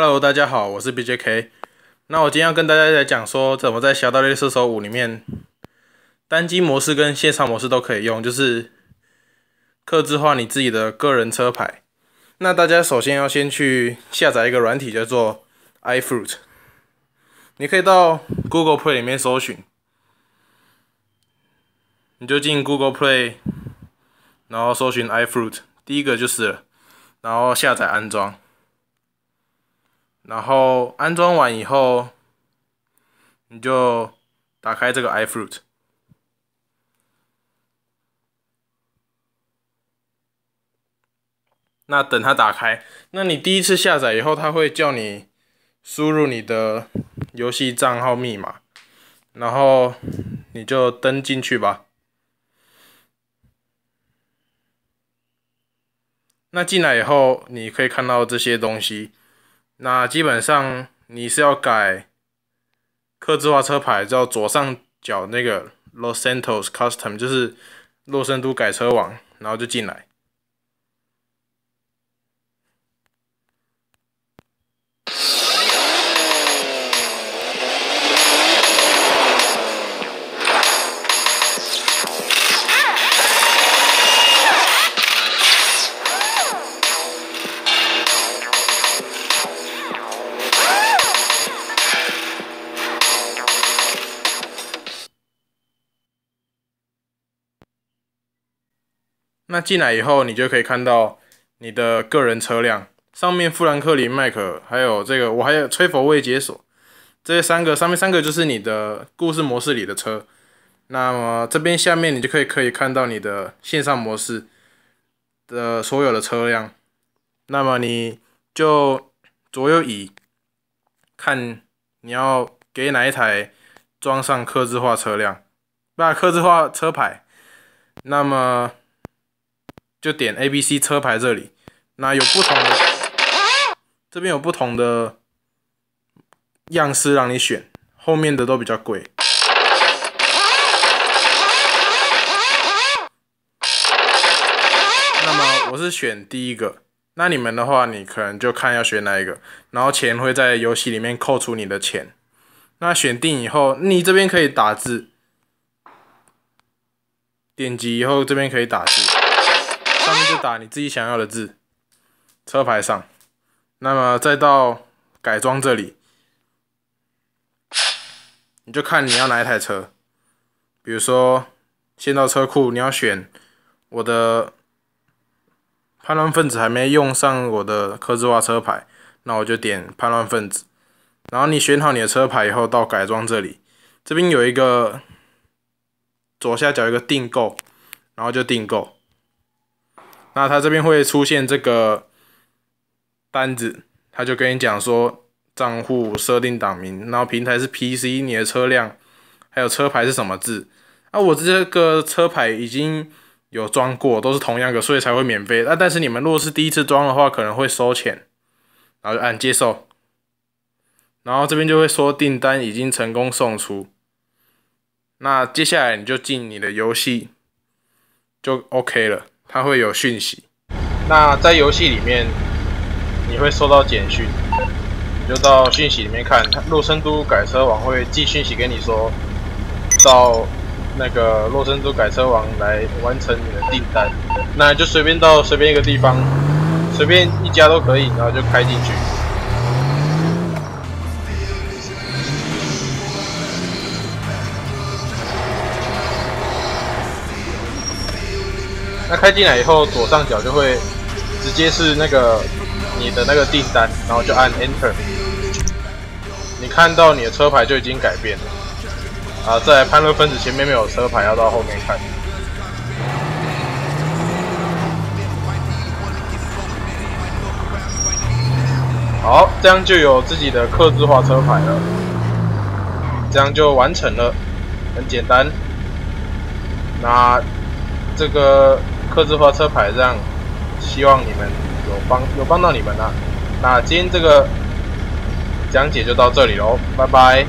Hello，大家好，我是 BJK。那我今天要跟大家来讲说，怎么在《侠盗猎车手五》里面单机模式跟线上模式都可以用，就是刻制化你自己的个人车牌。那大家首先要先去下载一个软体，叫做 iFruit。你可以到 Google Play 里面搜寻，你就进 Google Play，然后搜寻 iFruit，第一个就是了，然后下载安装。然后安装完以后，你就打开这个 iFruit。那等它打开，那你第一次下载以后，它会叫你输入你的游戏账号密码，然后你就登进去吧。那进来以后，你可以看到这些东西。那基本上你是要改刻字化车牌，叫左上角那个 Los Santos Custom，就是洛圣都改车网，然后就进来。那进来以后，你就可以看到你的个人车辆上面，富兰克林、麦克，还有这个，我还有吹佛未解锁，这三个上面三个就是你的故事模式里的车。那么这边下面你就可以可以看到你的线上模式的所有的车辆。那么你就左右移，看你要给哪一台装上刻字化车辆，不，刻字化车牌。那么。就点 A、B、C 车牌这里，那有不同的，这边有不同的样式让你选，后面的都比较贵。那么我是选第一个，那你们的话，你可能就看要选哪一个，然后钱会在游戏里面扣除你的钱。那选定以后，你这边可以打字，点击以后这边可以打字。打你自己想要的字，车牌上。那么再到改装这里，你就看你要哪一台车。比如说，先到车库，你要选我的叛乱分子还没用上我的刻字化车牌，那我就点叛乱分子。然后你选好你的车牌以后，到改装这里，这边有一个左下角一个订购，然后就订购。那他这边会出现这个单子，他就跟你讲说账户设定档名，然后平台是 PC，你的车辆还有车牌是什么字。啊，我这个车牌已经有装过，都是同样的，所以才会免费。那但是你们如果是第一次装的话，可能会收钱，然后就按接受，然后这边就会说订单已经成功送出。那接下来你就进你的游戏，就 OK 了。它会有讯息，那在游戏里面你会收到简讯，你就到讯息里面看，洛森都改车网会寄讯息给你说，到那个洛森都改车网来完成你的订单，那就随便到随便一个地方，随便一家都可以，然后就开进去。开进来以后，左上角就会直接是那个你的那个订单，然后就按 Enter。你看到你的车牌就已经改变了。啊，在潘乐分子前面没有车牌，要到后面看。好，这样就有自己的刻字化车牌了。这样就完成了，很简单。那这个。刻字化车牌，这样希望你们有帮有帮到你们啊！那今天这个讲解就到这里喽，拜拜。